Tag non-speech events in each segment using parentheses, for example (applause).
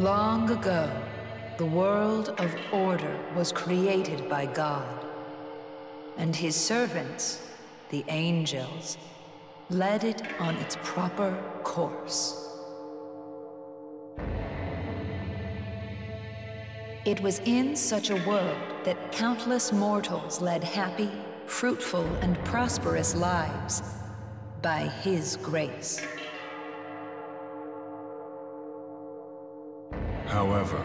Long ago, the world of order was created by God, and his servants, the angels, led it on its proper course. It was in such a world that countless mortals led happy, fruitful, and prosperous lives by his grace. However,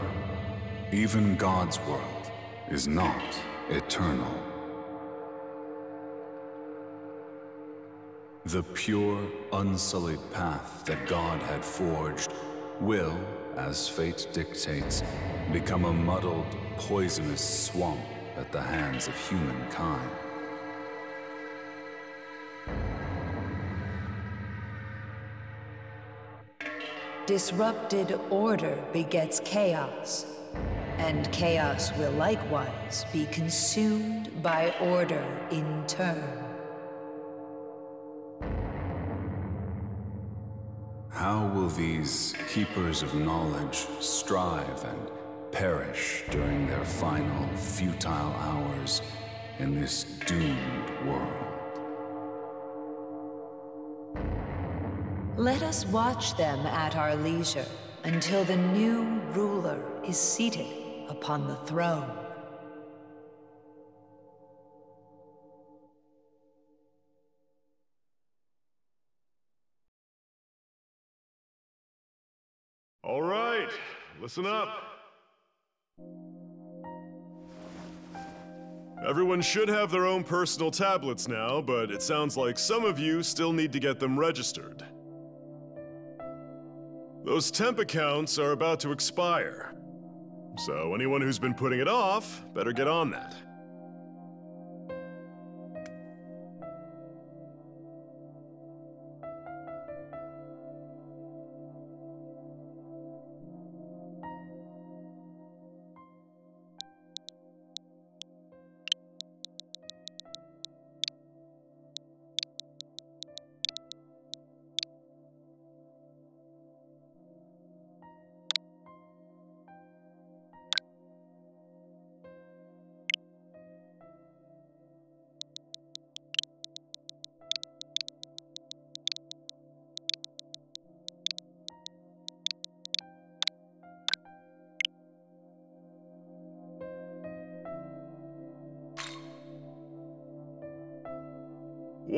even God's world is not eternal. The pure, unsullied path that God had forged will, as fate dictates, become a muddled, poisonous swamp at the hands of humankind. Disrupted order begets chaos, and chaos will likewise be consumed by order in turn. How will these keepers of knowledge strive and perish during their final futile hours in this doomed world? Let us watch them at our leisure until the new ruler is seated upon the throne. All right, listen up. Everyone should have their own personal tablets now, but it sounds like some of you still need to get them registered. Those temp accounts are about to expire. So anyone who's been putting it off, better get on that.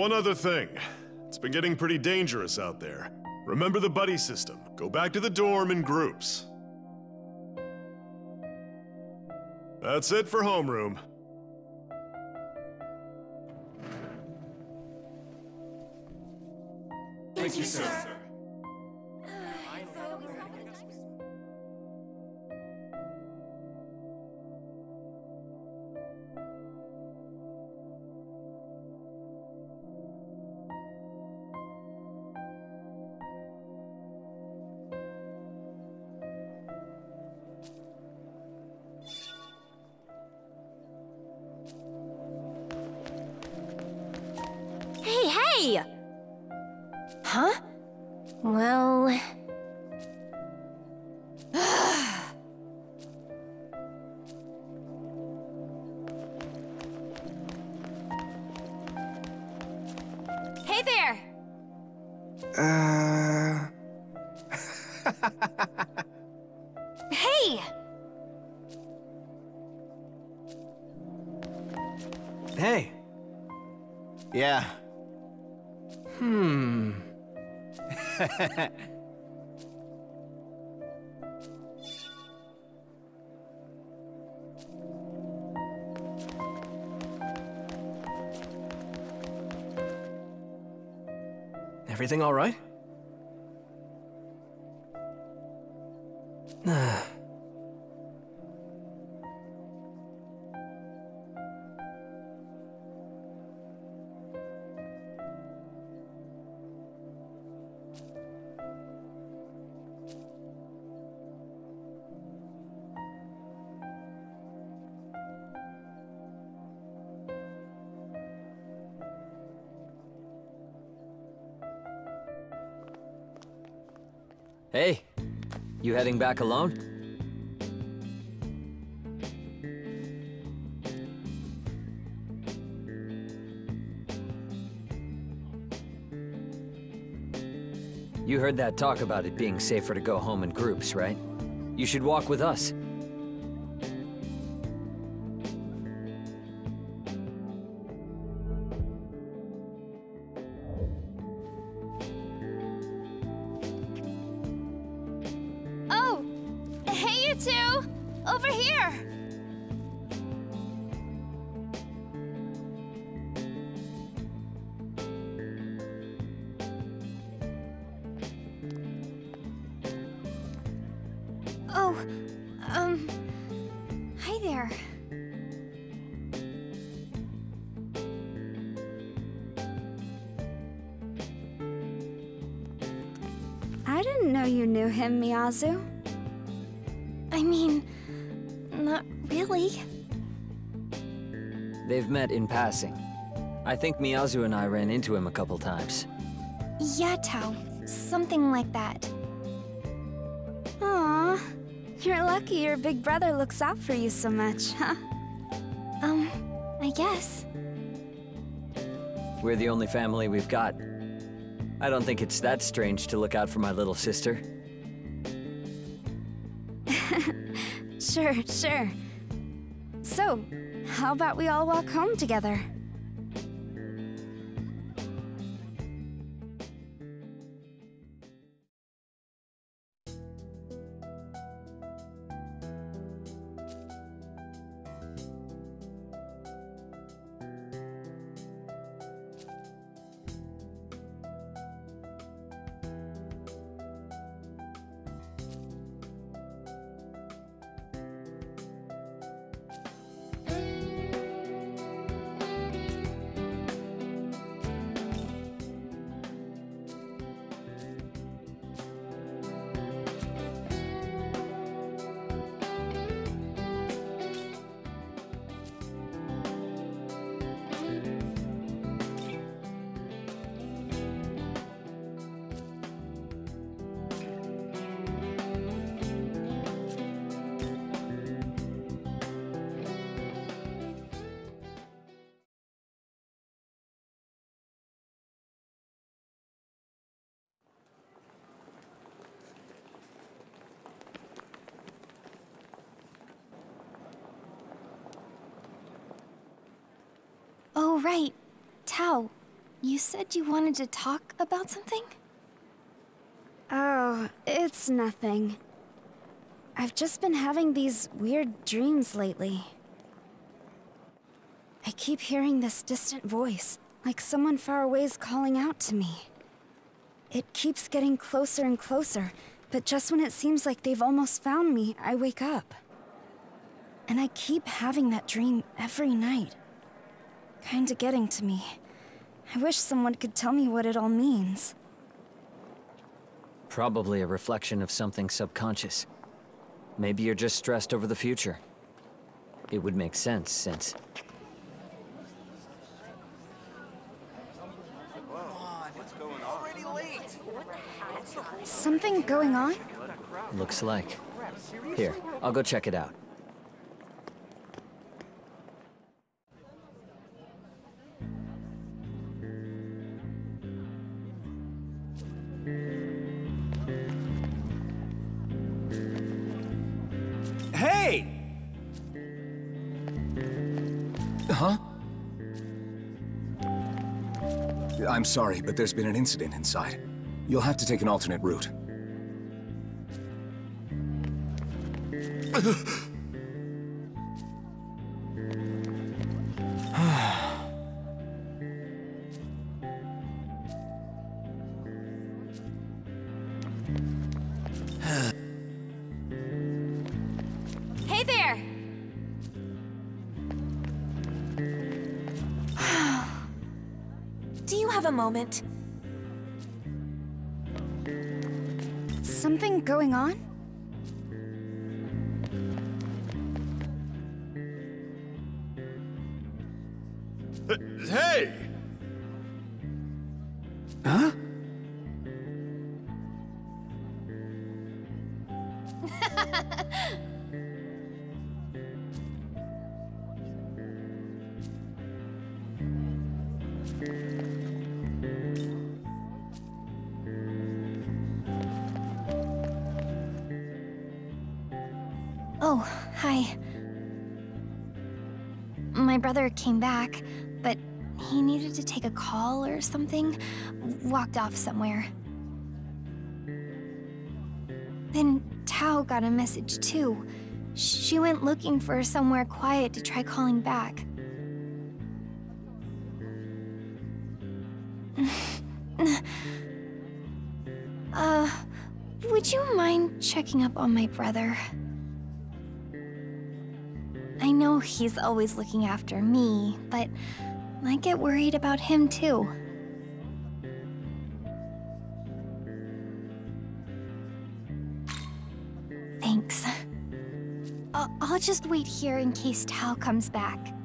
One other thing. It's been getting pretty dangerous out there. Remember the buddy system. Go back to the dorm in groups. That's it for homeroom. Thank you, sir. Huh? Well... Everything all right? Heading back alone? You heard that talk about it being safer to go home in groups, right? You should walk with us. Think Miyazu and I ran into him a couple times. Yeah, Tao. Something like that. Aw, you're lucky your big brother looks out for you so much, huh? Um, I guess. We're the only family we've got. I don't think it's that strange to look out for my little sister. (laughs) Sure, sure. So, how about we all walk home together? You said you wanted to talk about something? Oh, it's nothing. I've just been having these weird dreams lately. I keep hearing this distant voice, like someone far away is calling out to me. It keeps getting closer and closer, but just when it seems like they've almost found me, I wake up. And I keep having that dream every night. Kinda getting to me. I wish someone could tell me what it all means. Probably a reflection of something subconscious. Maybe you're just stressed over the future. It would make sense since... Something going on? Looks like. Here, I'll go check it out. Sorry, but there's been an incident inside. You'll have to take an alternate route. Hey (sighs) (sighs) a moment? Something going on? Or something. Walked off somewhere. Then Tao got a message too. She went looking for somewhere quiet to try calling back. (laughs) uh, would you mind checking up on my brother? I know he's always looking after me, but I get worried about him too. Just wait here in case Tao comes back.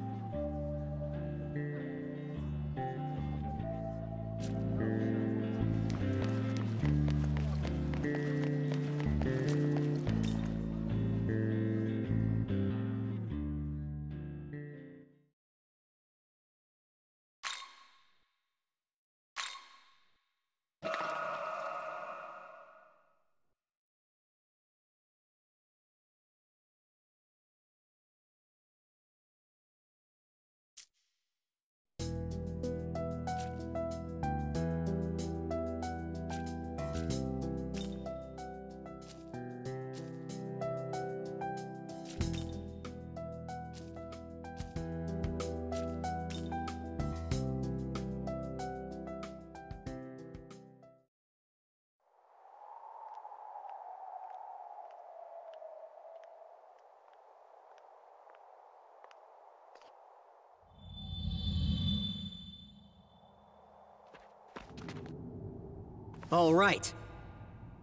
All right.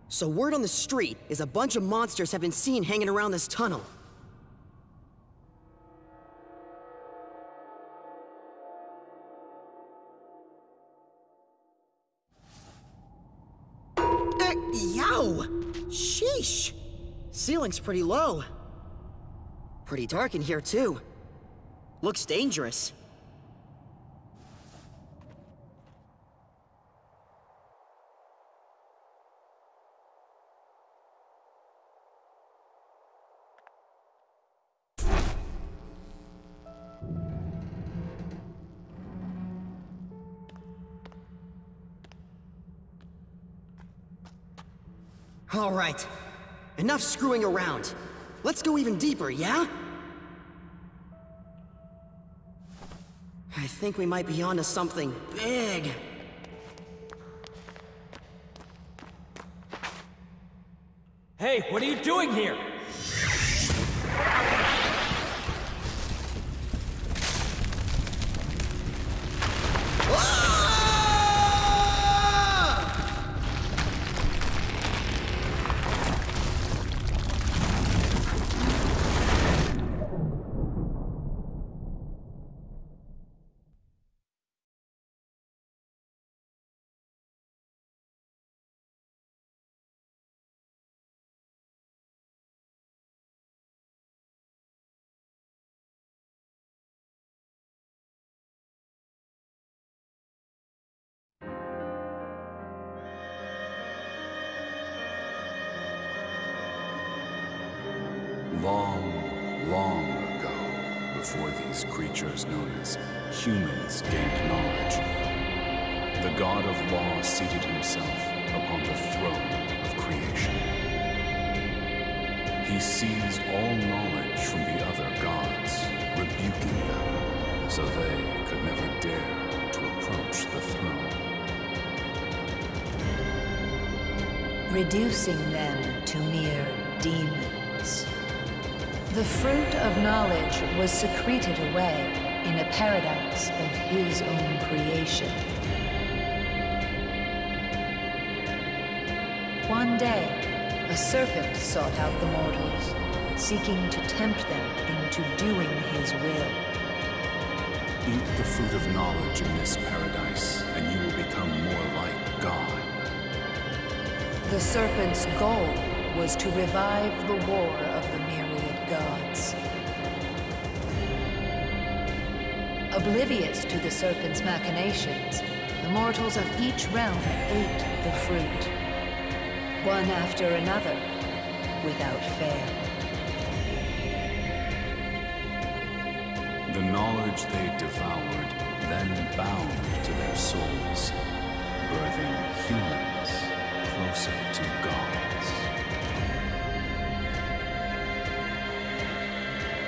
So word on the street is a bunch of monsters have been seen hanging around this tunnel. Uh, Yow! Sheesh! Ceiling's pretty low. Pretty dark in here, too. Looks dangerous. Enough screwing around. Let's go even deeper, yeah? I think we might be onto something big. Hey, what are you doing here? He seized all knowledge from the other gods, rebuking them so they could never dare to approach the throne. reducing them to mere demons. The fruit of knowledge was secreted away in a paradise of his own creation. One day, serpent sought out the mortals, seeking to tempt them into doing his will. Eat the fruit of knowledge in this paradise, and you will become more like God. The serpent's goal was to revive the war of the myriad gods. Oblivious to the serpent's machinations, the mortals of each realm ate the fruit, one after another, without fail. The knowledge they devoured then bound to their souls, birthing humans closer to gods.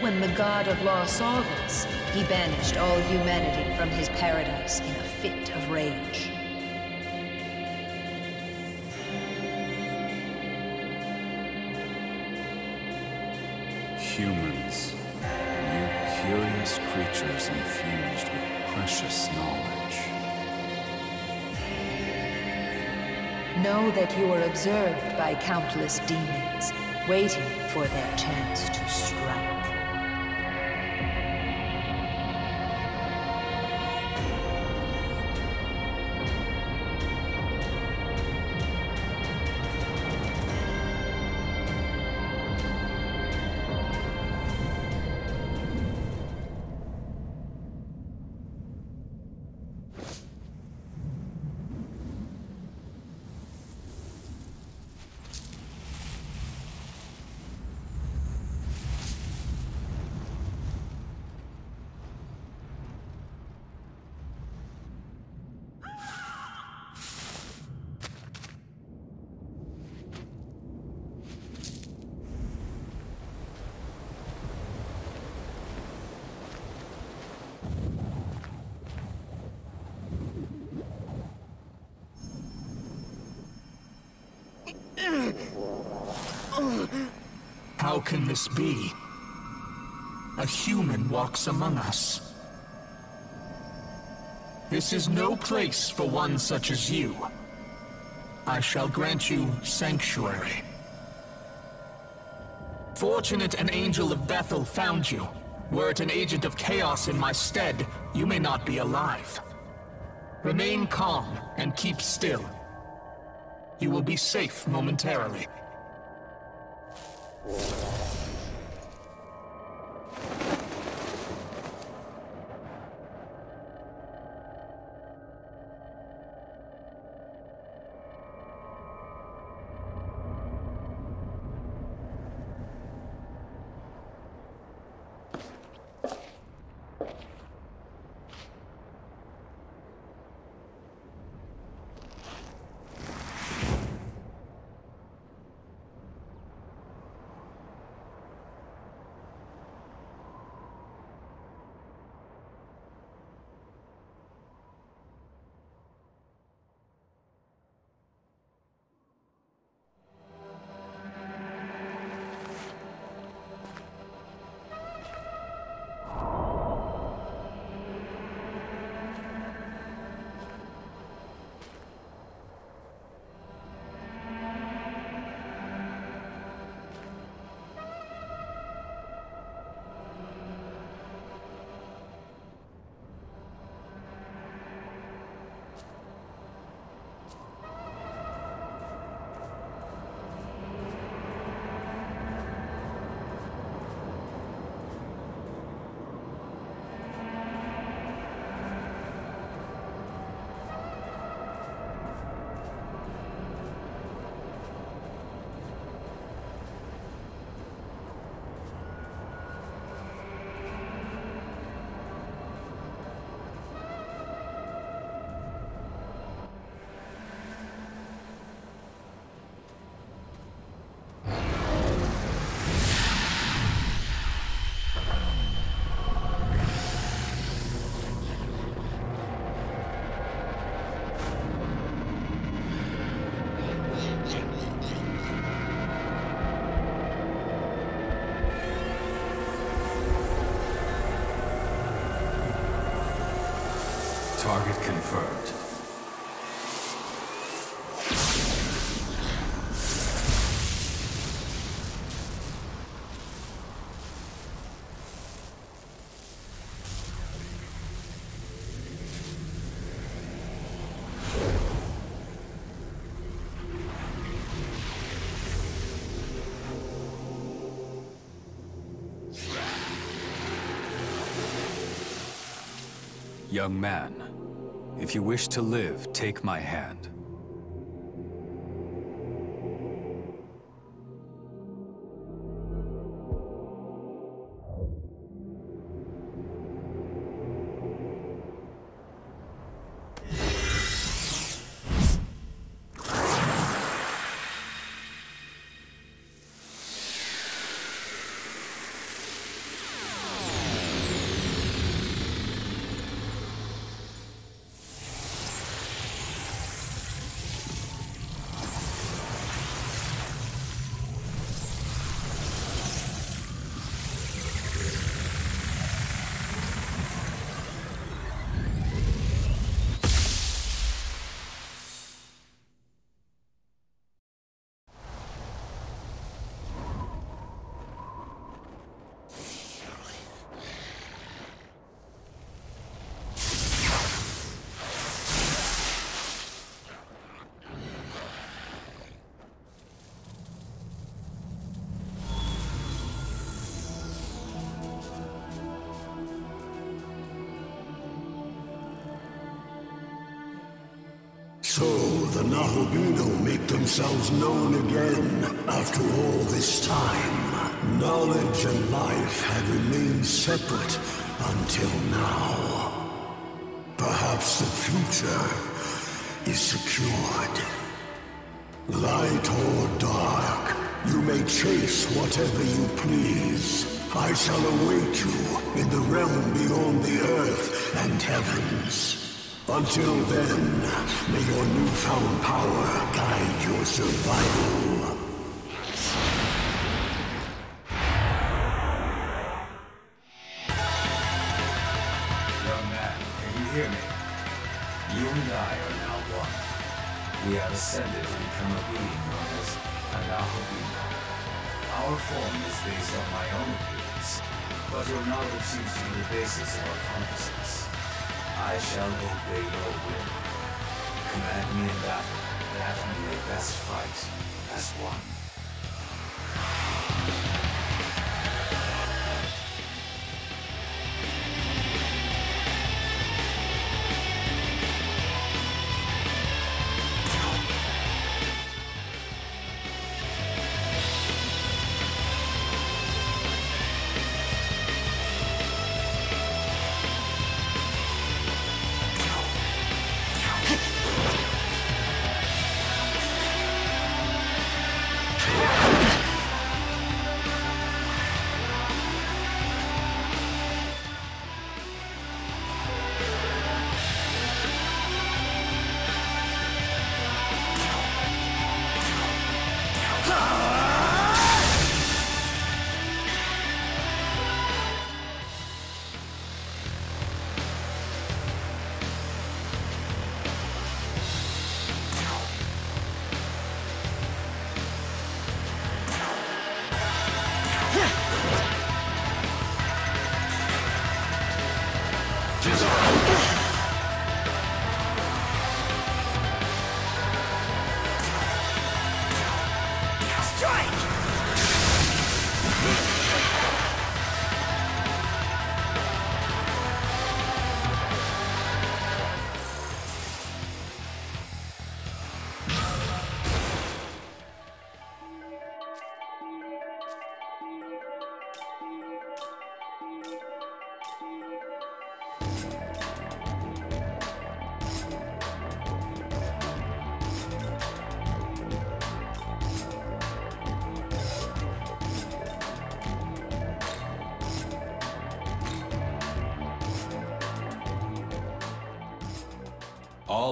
When the god of law saw this, he banished all humanity from his paradise in a fit of rage. Creatures infused with precious knowledge. Know that you are observed by countless demons, waiting for their chance to strike. This be? A human walks among us. This is no place for one such as you. I shall grant you sanctuary. Fortunate an angel of Bethel found you. Were it an agent of chaos in my stead, you may not be alive. Remain calm and keep still. You will be safe momentarily. Young man, if you wish to live, take my hand. The Nahobino make themselves known again after all this time. Knowledge and life have remained separate until now. Perhaps the future is secured. Light or dark, you may chase whatever you please. I shall await you in the realm beyond the earth and heavens. Until then, may your newfound power guide your survival. Young man, can you hear me? You and I are now one. We have ascended to become a being known as a Nahobino. Our form is based on my own appearance, but your knowledge seems to be the basis of our consciousness. I shall obey your will. Command me in battle, that we may best fight as one.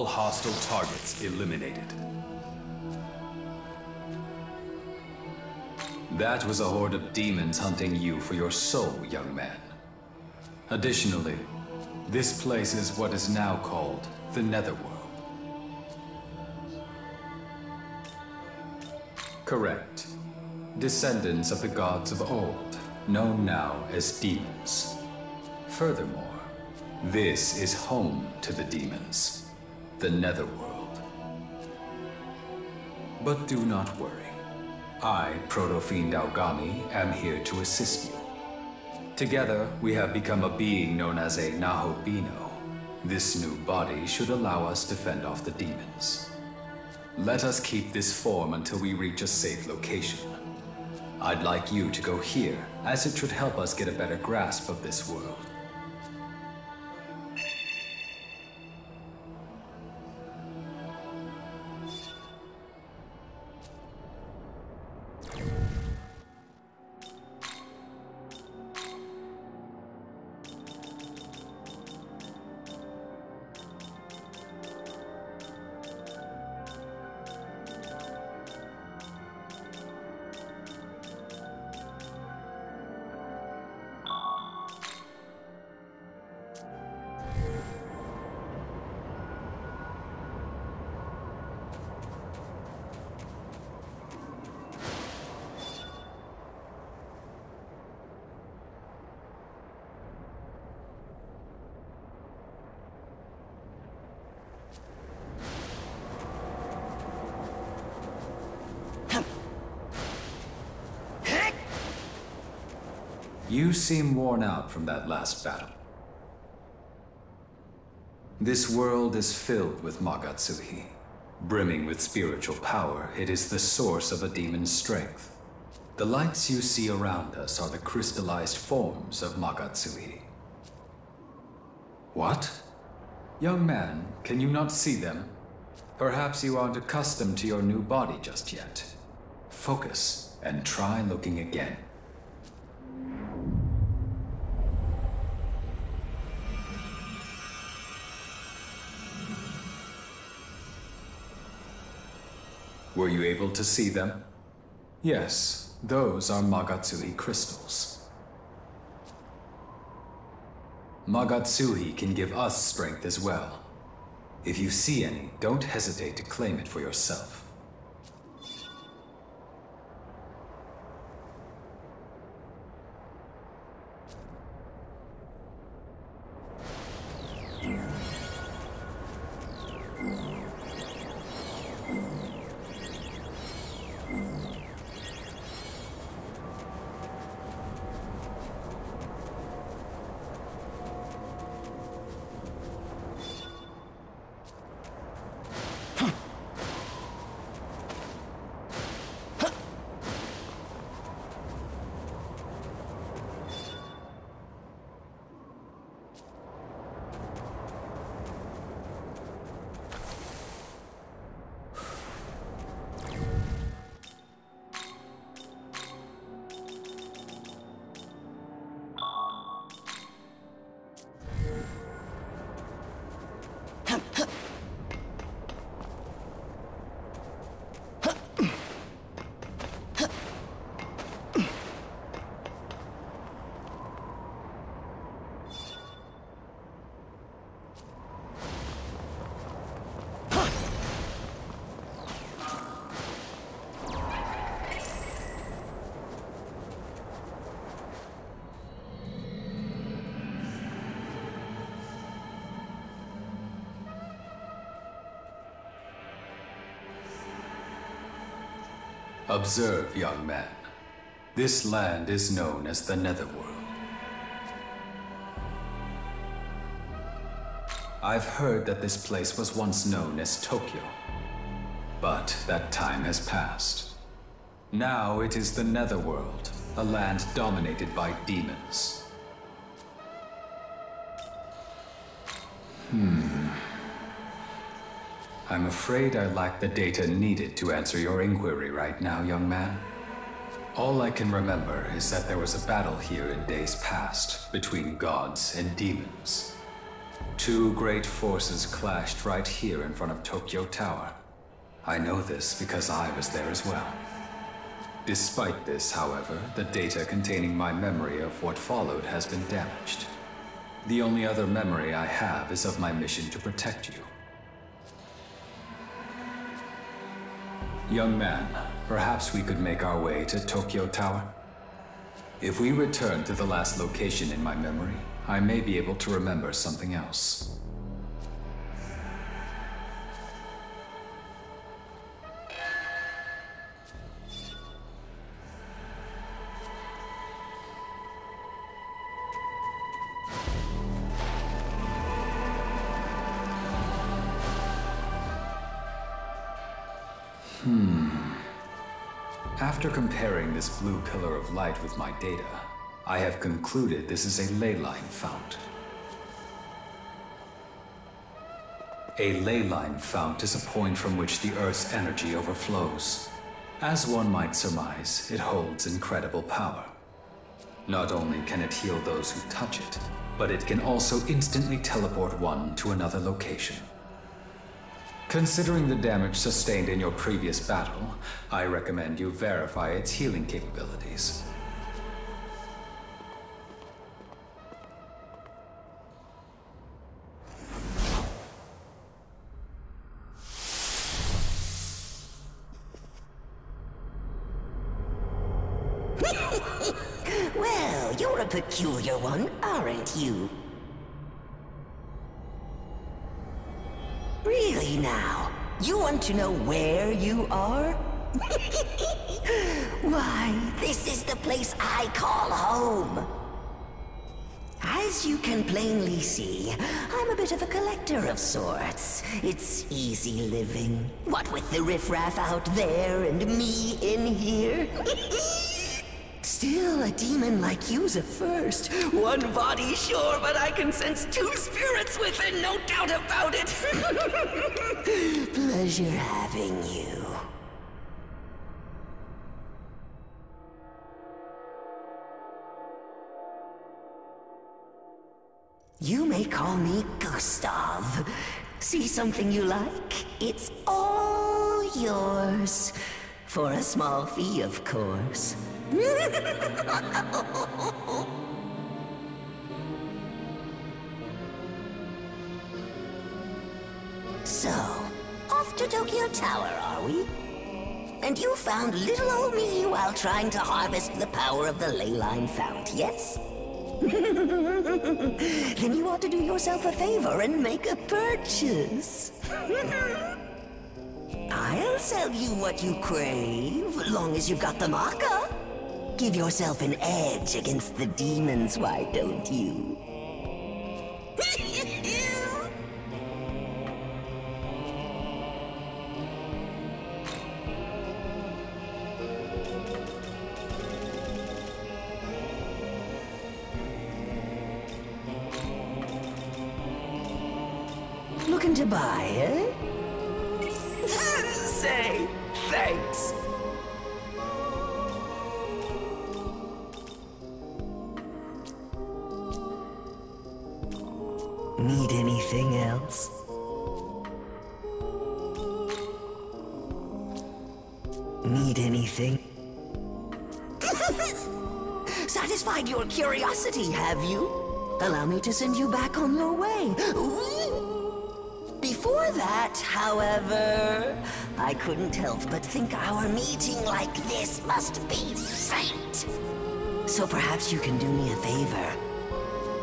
All hostile targets eliminated. That was a horde of demons hunting you for your soul, young man. Additionally, this place is what is now called the Netherworld. Correct. Descendants of the gods of old, known now as demons. Furthermore, this is home to the demons, the Netherworld. But do not worry. I, Proto-Fiend Aogami, am here to assist you. Together, we have become a being known as a Nahobino, This new body should allow us to fend off the demons. Let us keep this form until we reach a safe location. I'd like you to go here, as it should help us get a better grasp of this world. Seem worn out from that last battle. This world is filled with Magatsuhi. Brimming with spiritual power, it is the source of a demon's strength. The lights you see around us are the crystallized forms of Magatsuhi. What? Young man, can you not see them? Perhaps you aren't accustomed to your new body just yet. Focus and try looking again. Were you able to see them? Yes, those are Magatsuhi crystals. Magatsuhi can give us strength as well. If you see any, don't hesitate to claim it for yourself. Observe, young man. This land is known as the Netherworld. I've heard that this place was once known as Tokyo. But that time has passed. Now it is the Netherworld, a land dominated by demons. I'm afraid I lack the data needed to answer your inquiry right now, young man. All I can remember is that there was a battle here in days past between gods and demons. Two great forces clashed right here in front of Tokyo Tower. I know this because I was there as well. Despite this, however, the data containing my memory of what followed has been damaged. The only other memory I have is of my mission to protect you. Young man, perhaps we could make our way to Tokyo Tower? If we return to the last location in my memory, I may be able to remember something else. This blue pillar of light with my data, I have concluded this is a ley line fount. A ley line fount is a point from which the Earth's energy overflows. As one might surmise, it holds incredible power. Not only can it heal those who touch it, but it can also instantly teleport one to another location. Considering the damage sustained in your previous battle, I recommend you verify its healing capabilities. Sorts. It's easy living. What with the riffraff out there and me in here. (laughs) Still, a demon like you's a first. One body, sure, but I can sense two spirits within, no doubt about it. (laughs) Pleasure having you. You may call me Gustav. See something you like? It's all yours. For a small fee, of course. (laughs) so, off to Tokyo Tower, are we? And you found little old me while trying to harvest the power of the ley line fount, yes? (laughs) then you ought to do yourself a favor and make a purchase. (laughs) I'll sell you what you crave, long as you've got the macca. Give yourself an edge against the demons, why don't you? Looking to buy, eh? (laughs) Say thanks. Need anything else? Need anything? (laughs) Satisfied your curiosity, have you? Allow me to send you back on your way. That, however, I couldn't help but think our meeting like this must be fate. So perhaps you can do me a favor.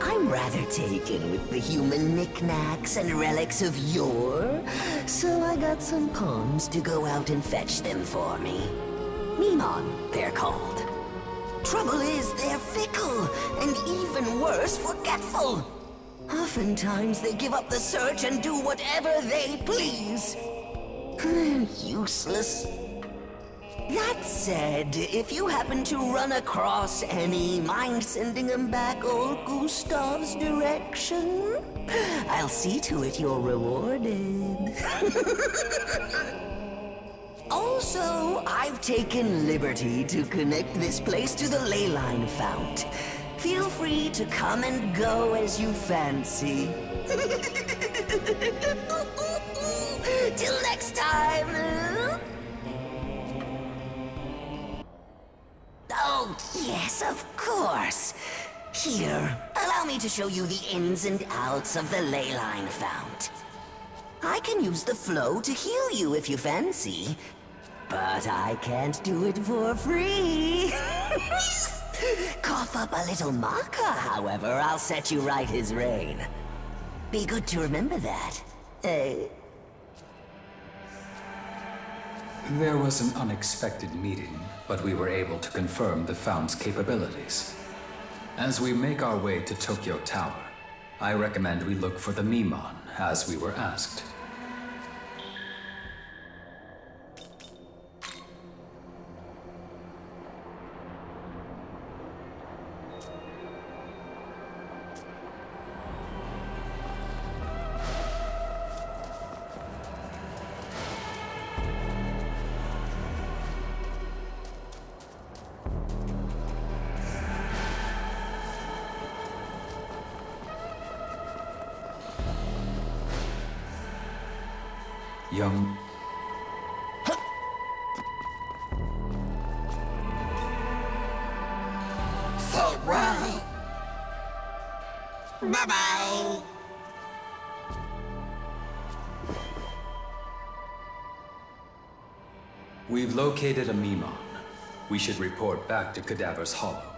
I'm rather taken with the human knickknacks and relics of yore, so I got some pawns to go out and fetch them for me. Miman, they're called. Trouble is, they're fickle, and even worse, forgetful. Oftentimes, they give up the search and do whatever they please. Hmm, useless. That said, if you happen to run across any, mind sending them back old Gustav's direction? I'll see to it you're rewarded. (laughs) also, I've taken liberty to connect this place to the ley line fount. Feel free to come and go as you fancy. (laughs) Till next time. Oh, yes, of course. Here, allow me to show you the ins and outs of the ley line fount. I can use the flow to heal you if you fancy, but I can't do it for free. (laughs) (laughs) Cough up a little macca, however, I'll set you right his reign. Be good to remember that. Eh? There was an unexpected meeting, but we were able to confirm the Fount's capabilities. As we make our way to Tokyo Tower, I recommend we look for the Miman, as we were asked. Young... Right. Bye-bye. We've located a Miman. We should report back to Cadaver's Hollow.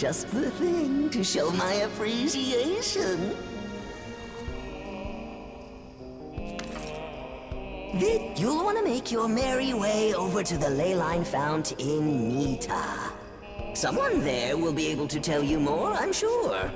Just the thing to show my appreciation. Then you'll want to make your merry way over to the Leyline Fount in Nita. Someone there will be able to tell you more, I'm sure.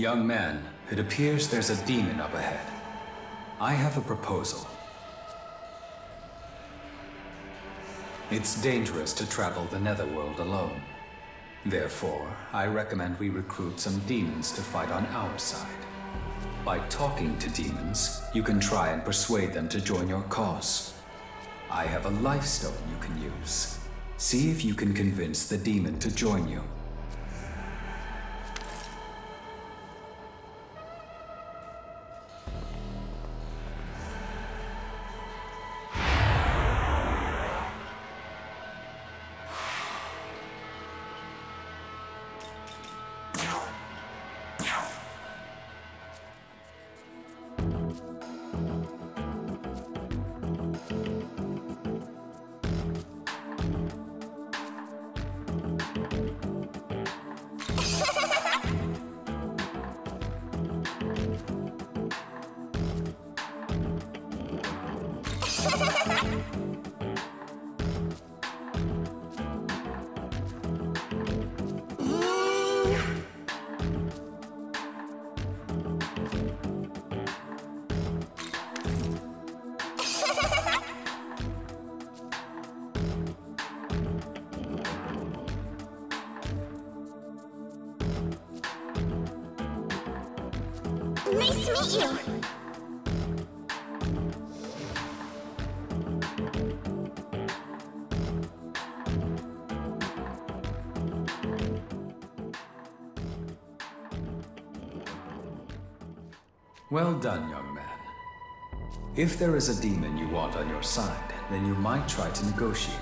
Young man, it appears there's a demon up ahead. I have a proposal. It's dangerous to travel the Netherworld alone. Therefore, I recommend we recruit some demons to fight on our side. By talking to demons, you can try and persuade them to join your cause. I have a life stone you can use. See if you can convince the demon to join you. Well done, young man. If there is a demon you want on your side, then you might try to negotiate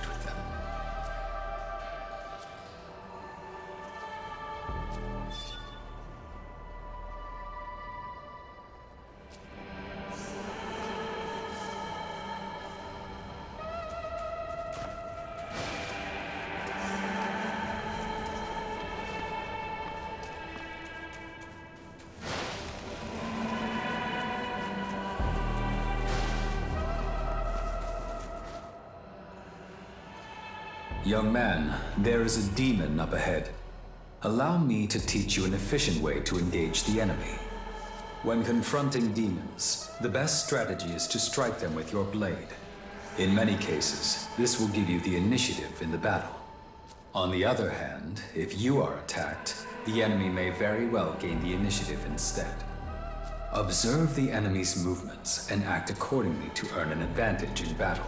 Young man, there is a demon up ahead. Allow me to teach you an efficient way to engage the enemy. When confronting demons, the best strategy is to strike them with your blade. In many cases, this will give you the initiative in the battle. On the other hand, if you are attacked, the enemy may very well gain the initiative instead. Observe the enemy's movements and act accordingly to earn an advantage in battle.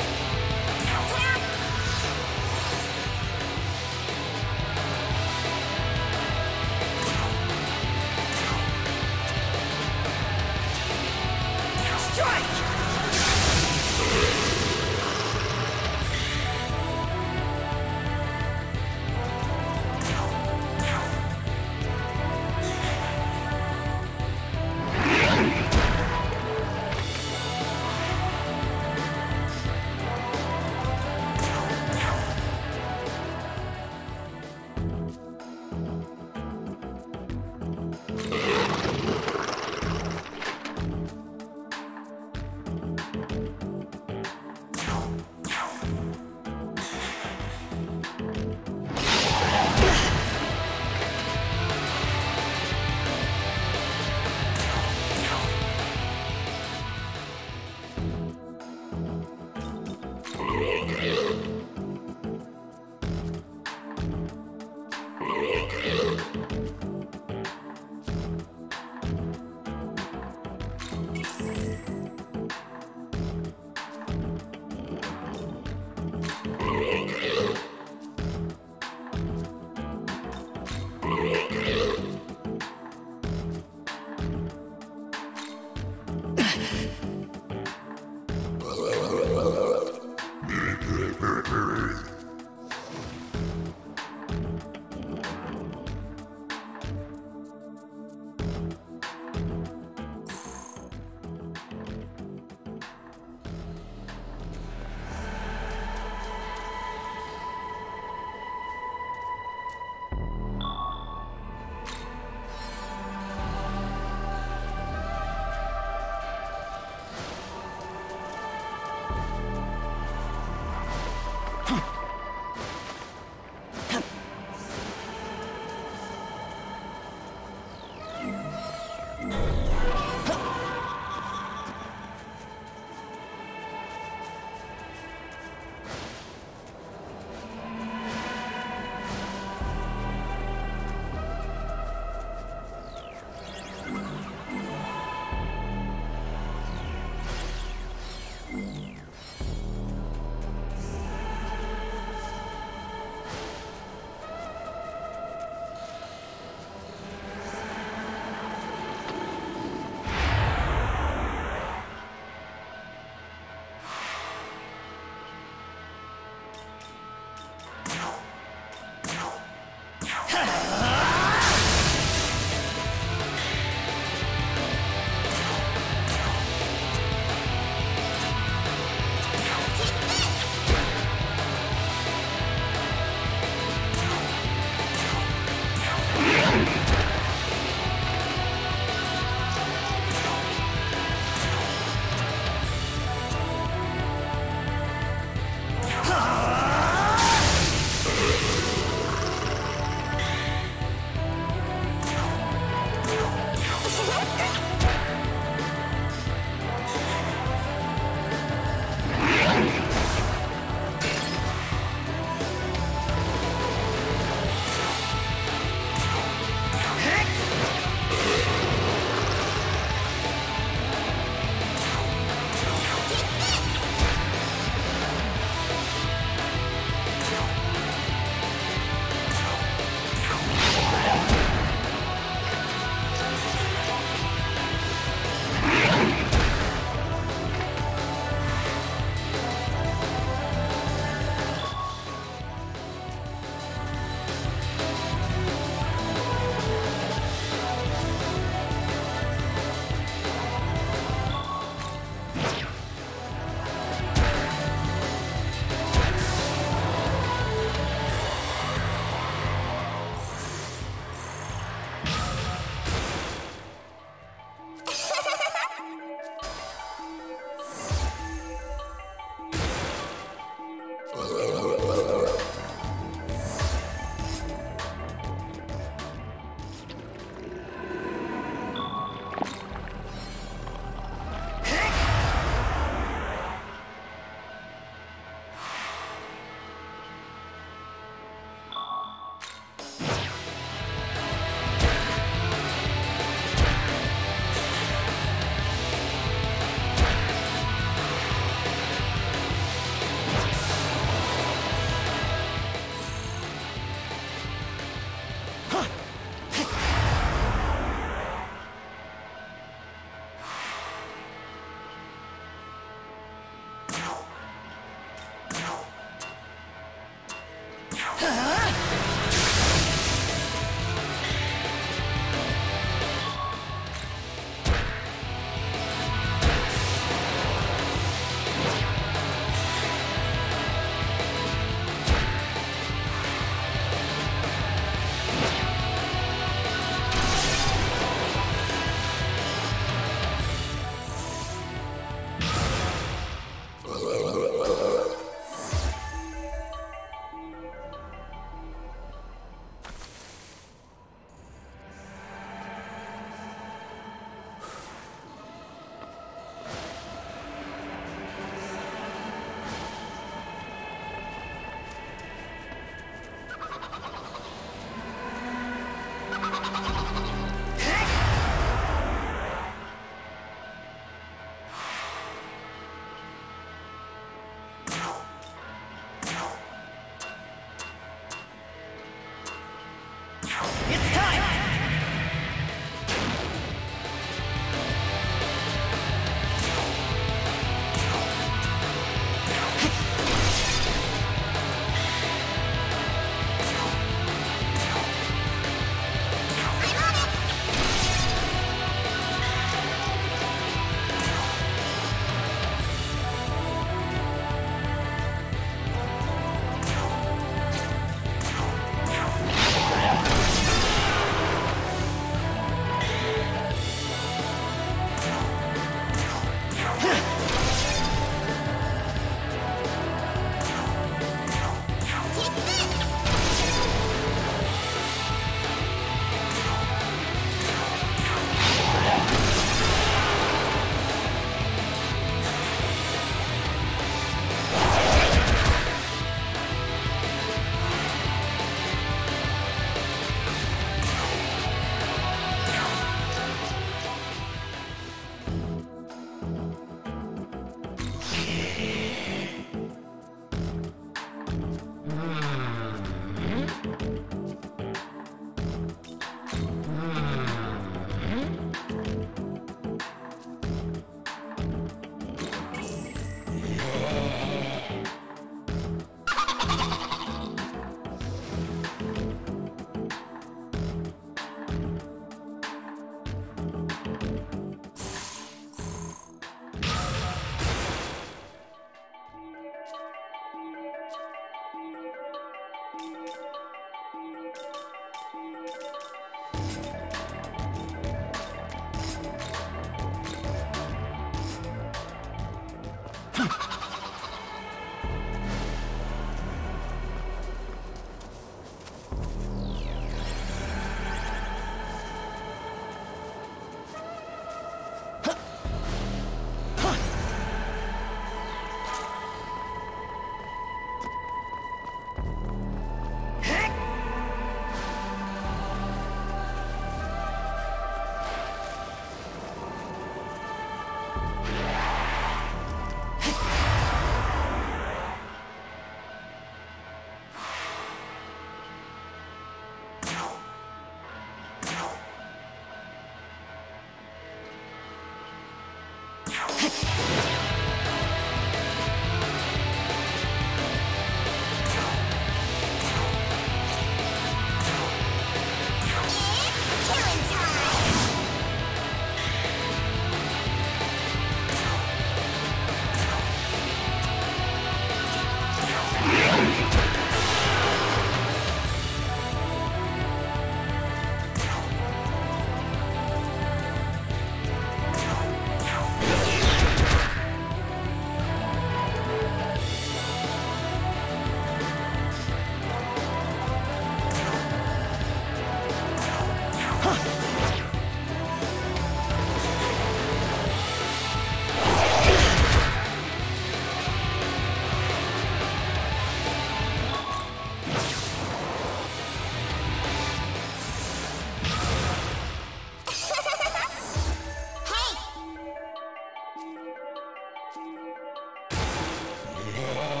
Oh. (laughs)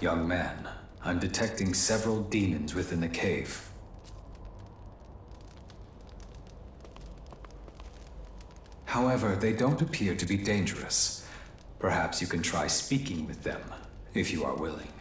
Young man, I'm detecting several demons within the cave. However, they don't appear to be dangerous. Perhaps you can try speaking with them, if you are willing.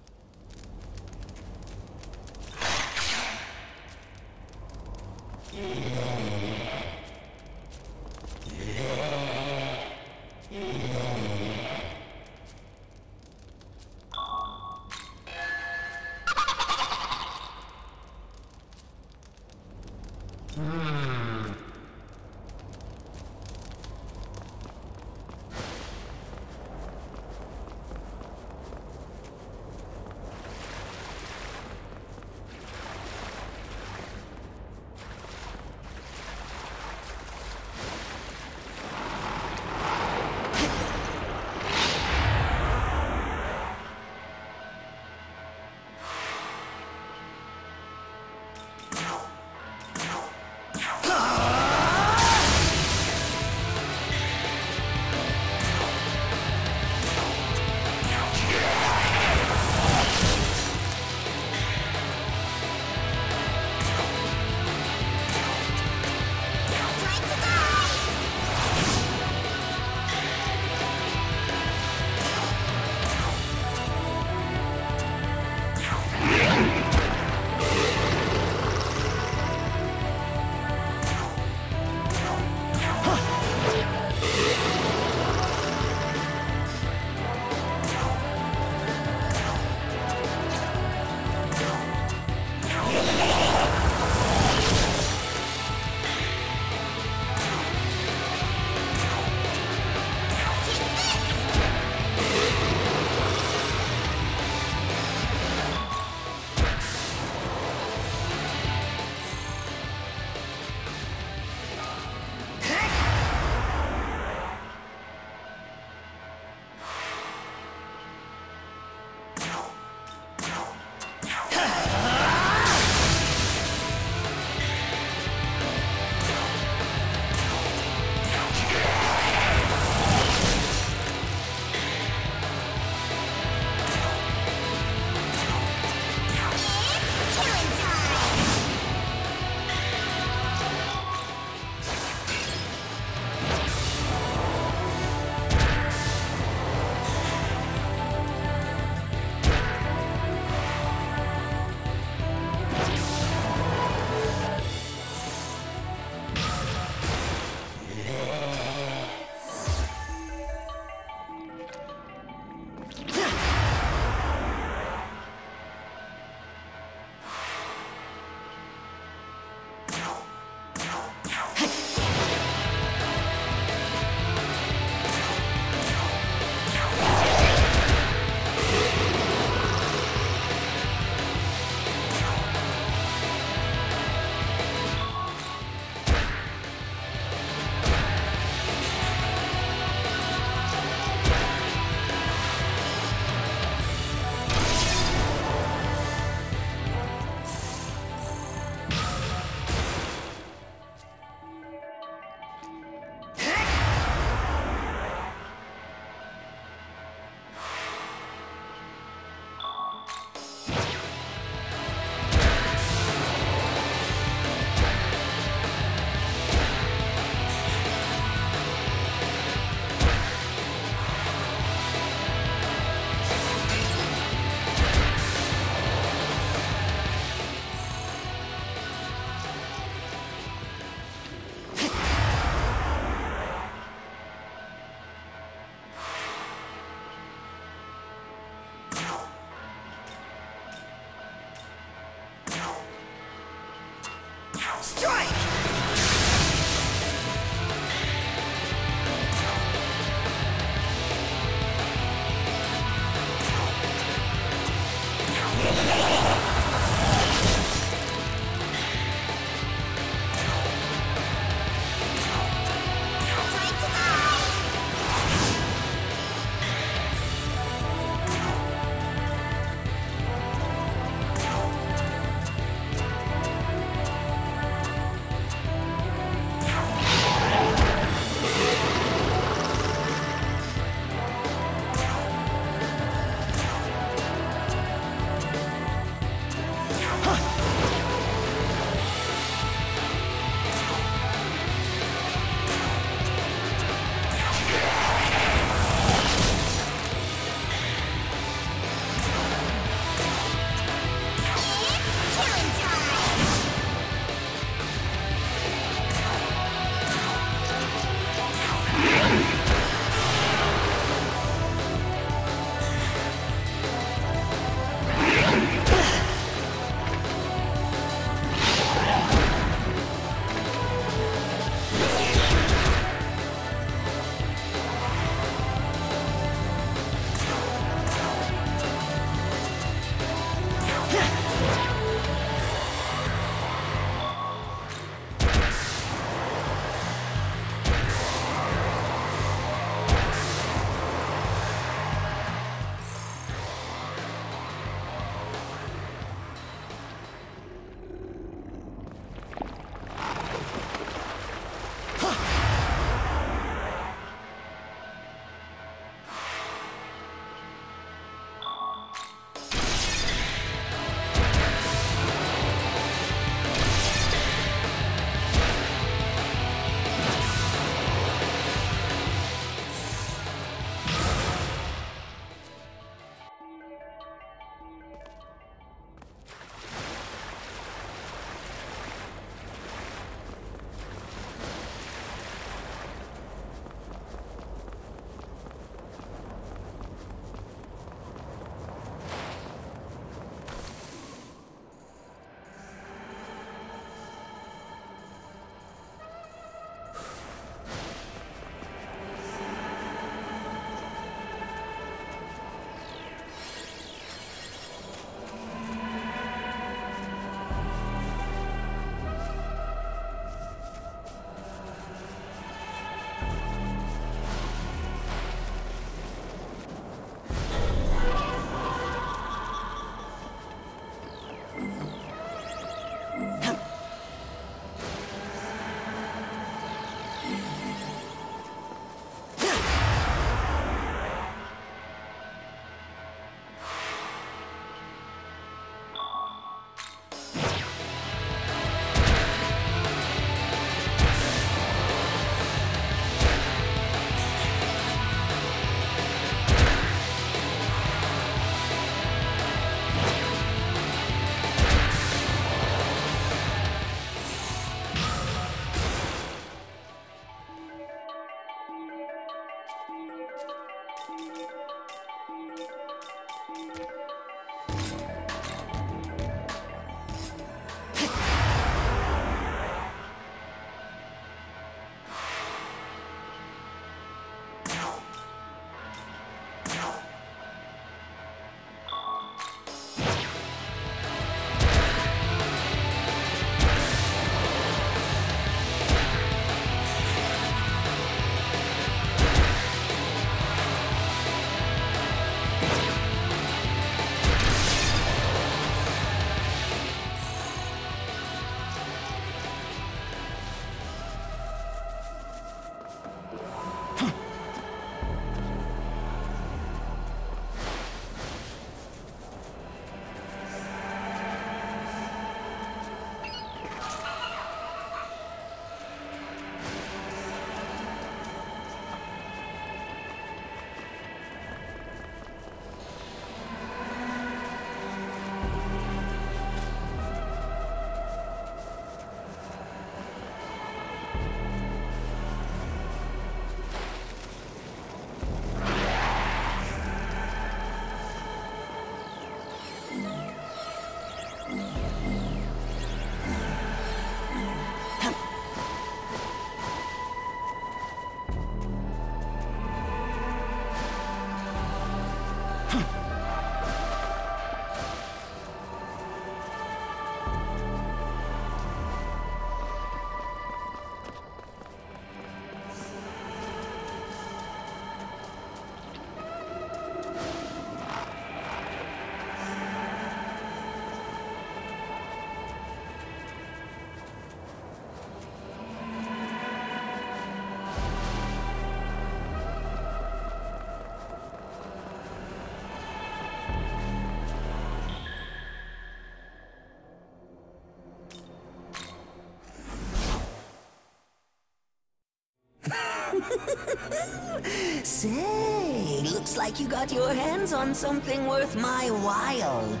Say, looks like you got your hands on something worth my while.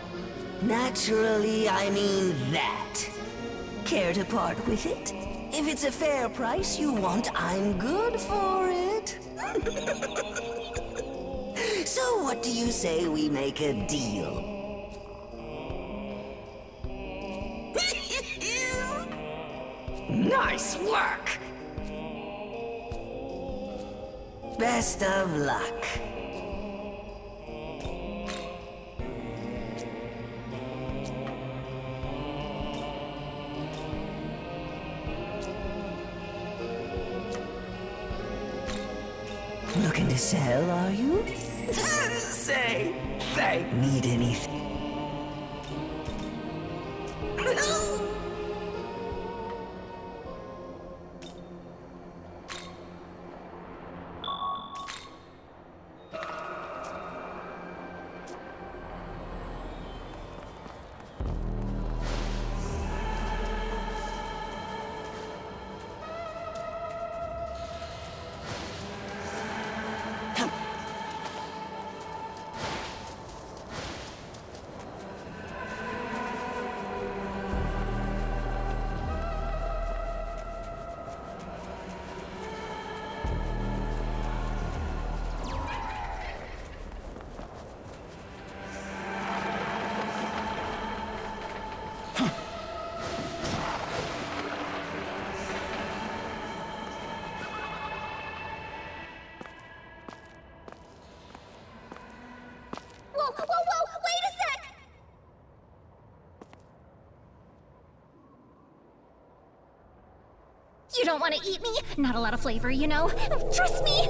Naturally, I mean that. Care to part with it? If it's a fair price you want, I'm good for it. (laughs) so what do you say we make a deal? Best of luck. Looking to sell, are you? (laughs) Say, thank Need anything? Don't want to eat me? Not a lot of flavor, you know? Trust me!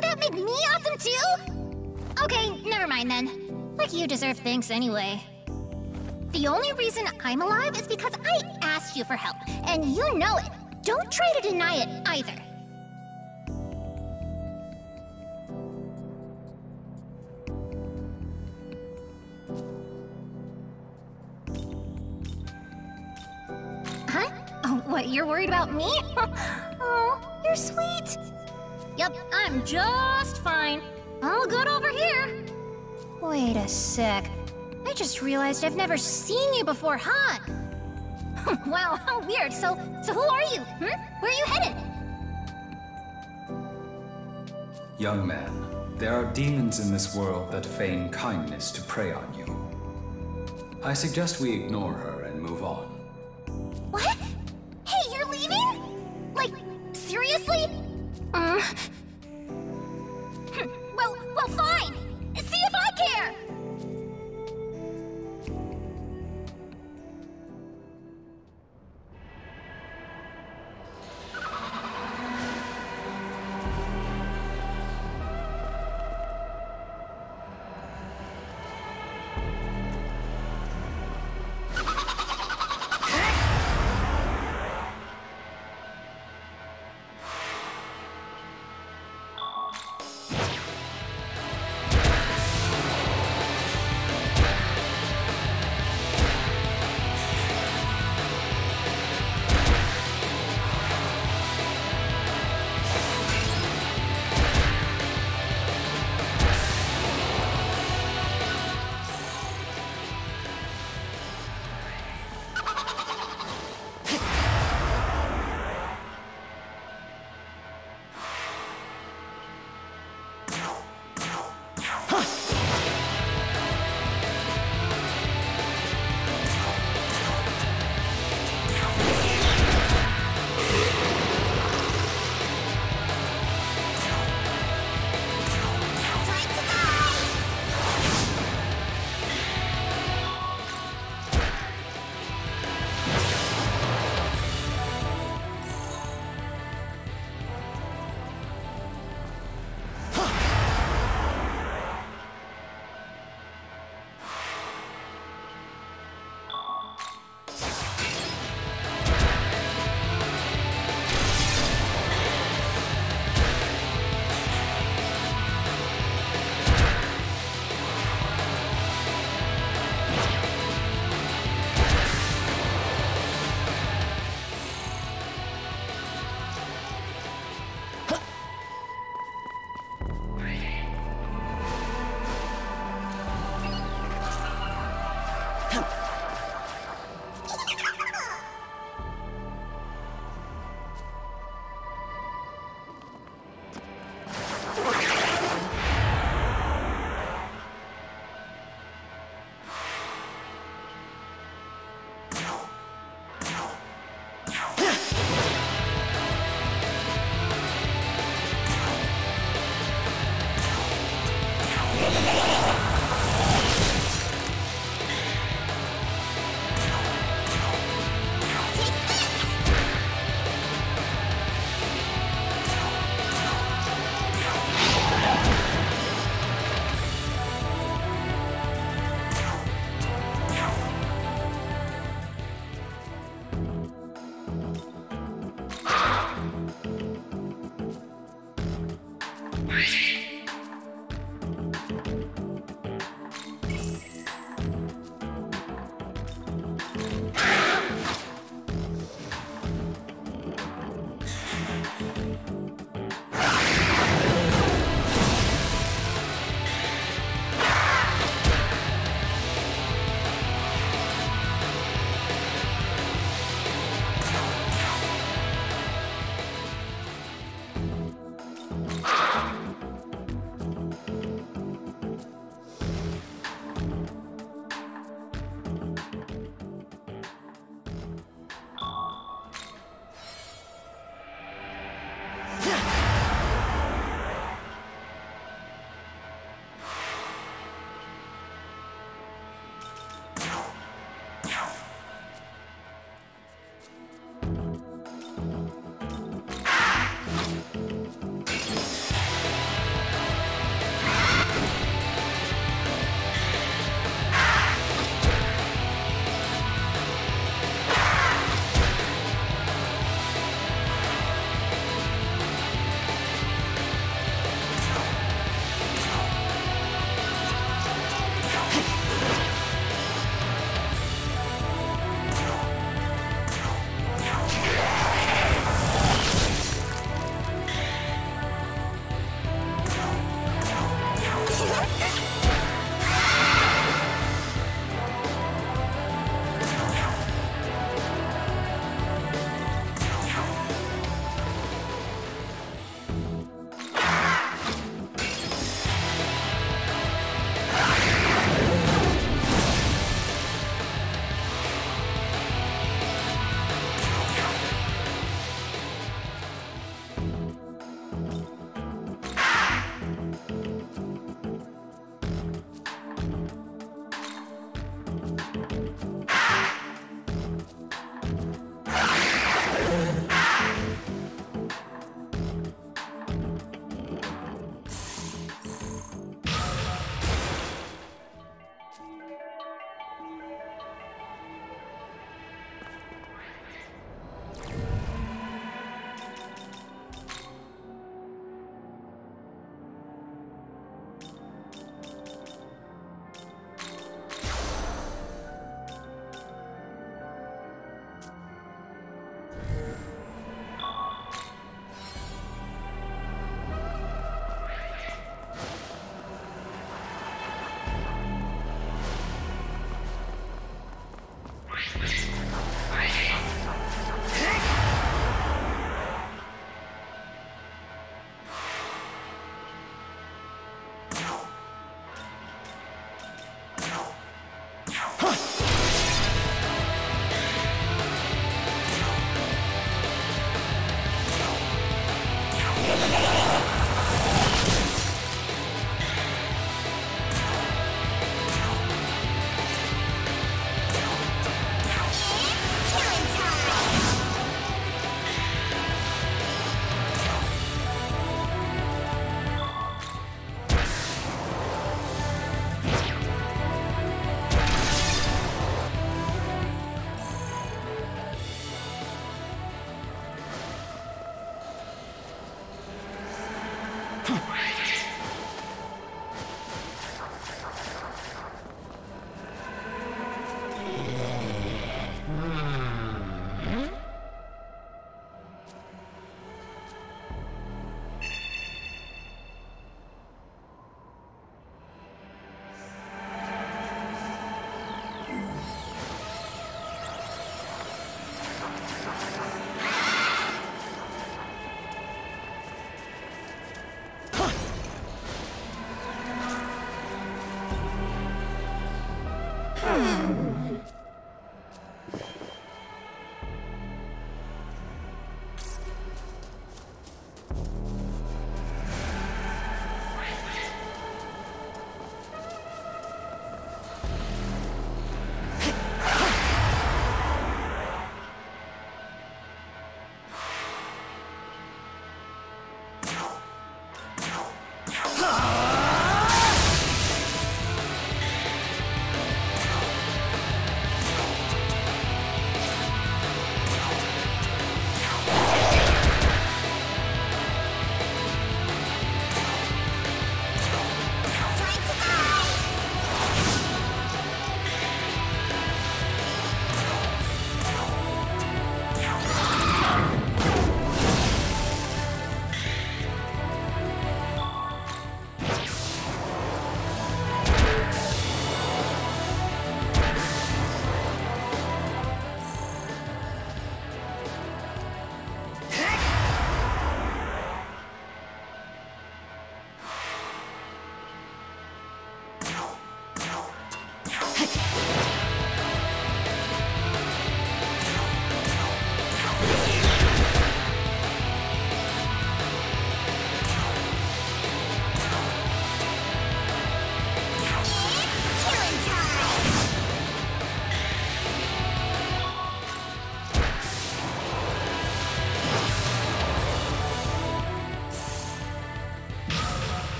Doesn't that make me awesome too? Okay, never mind then. Like you deserve thanks anyway. The only reason I'm alive is because I asked you for help, and you know it. Don't try to deny it either. Huh? Oh, what, you're worried about me? (laughs) oh, you're sweet. Yep, I'm just fine. All good over here. Wait a sec. I just realized I've never seen you before, huh? (laughs) wow, how weird. So, so who are you? Hmm? Where are you headed? Young man, there are demons in this world that feign kindness to prey on you. I suggest we ignore her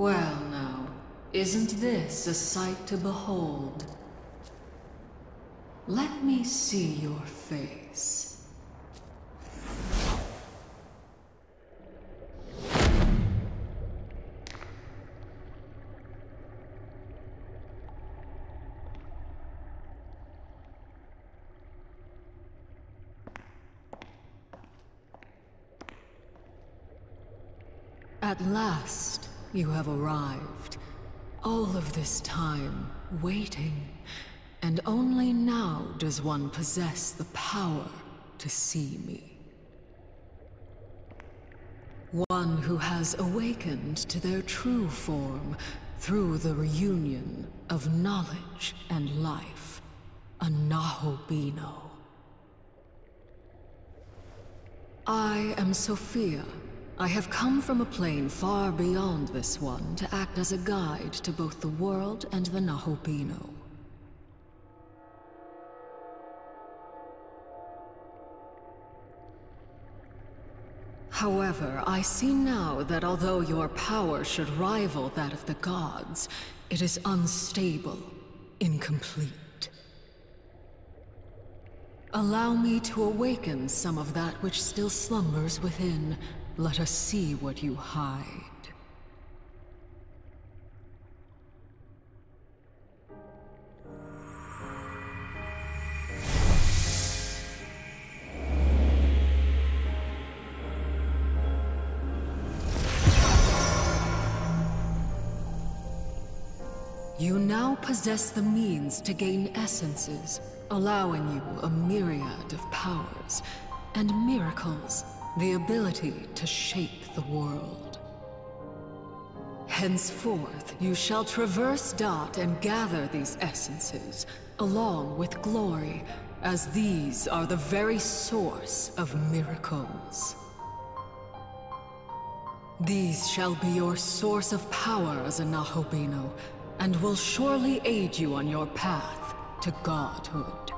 Well now, isn't this a sight to behold? Let me see your face. At last, you have arrived. All of this time, waiting. And only now does one possess the power to see me. One who has awakened to their true form through the reunion of knowledge and life. A Nahobino. I am Sophia, I have come from a plane far beyond this one to act as a guide to both the world and the Nahobino. However, I see now that although your power should rival that of the gods, it is unstable, incomplete. Allow me to awaken some of that which still slumbers within, let us see what you hide. You now possess the means to gain essences, allowing you a myriad of powers and miracles the ability to shape the world. Henceforth, you shall traverse Da'at and gather these essences, along with glory, as these are the very source of miracles. These shall be your source of power as a Nahobino, and will surely aid you on your path to godhood.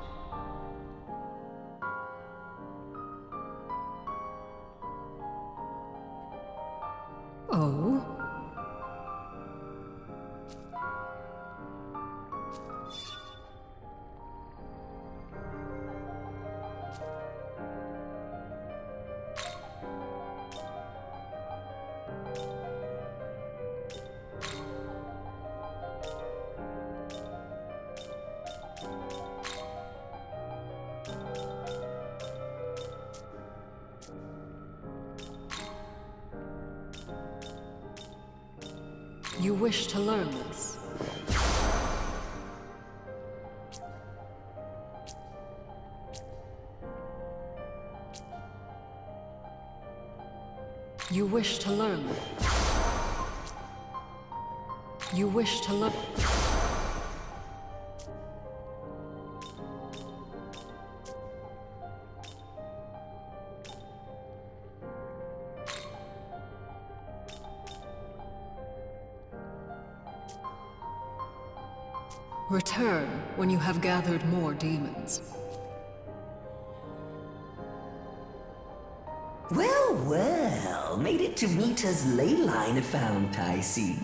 I see.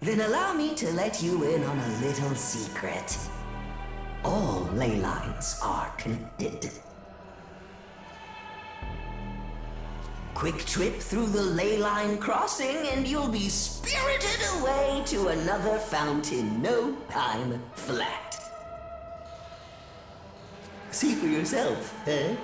Then allow me to let you in on a little secret. All ley lines are connected. Quick trip through the ley line crossing and you'll be spirited away to another fountain no time flat. See for yourself, eh?